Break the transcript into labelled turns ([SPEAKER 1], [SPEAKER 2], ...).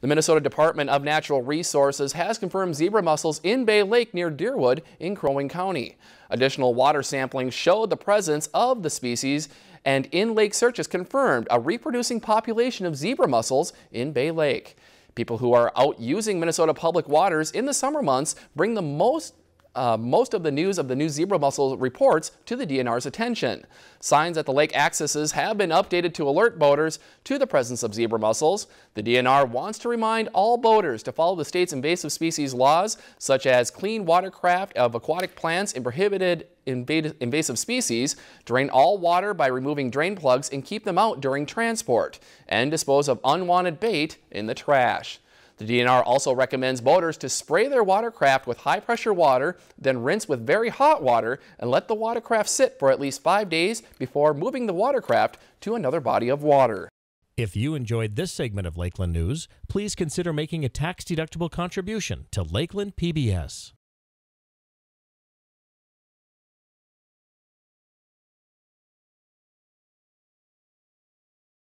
[SPEAKER 1] The Minnesota Department of Natural Resources has confirmed zebra mussels in Bay Lake near Deerwood in Crow Wing County. Additional water sampling showed the presence of the species and in-lake searches confirmed a reproducing population of zebra mussels in Bay Lake. People who are out using Minnesota public waters in the summer months bring the most uh, most of the news of the new zebra mussel reports to the DNR's attention. Signs at the lake accesses have been updated to alert boaters to the presence of zebra mussels. The DNR wants to remind all boaters to follow the state's invasive species laws, such as clean watercraft of aquatic plants and prohibited invasive species, drain all water by removing drain plugs and keep them out during transport, and dispose of unwanted bait in the trash. The DNR also recommends boaters to spray their watercraft with high pressure water, then rinse with very hot water and let the watercraft sit for at least five days before moving the watercraft to another body of water.
[SPEAKER 2] If you enjoyed this segment of Lakeland News, please consider making a tax-deductible contribution to Lakeland PBS.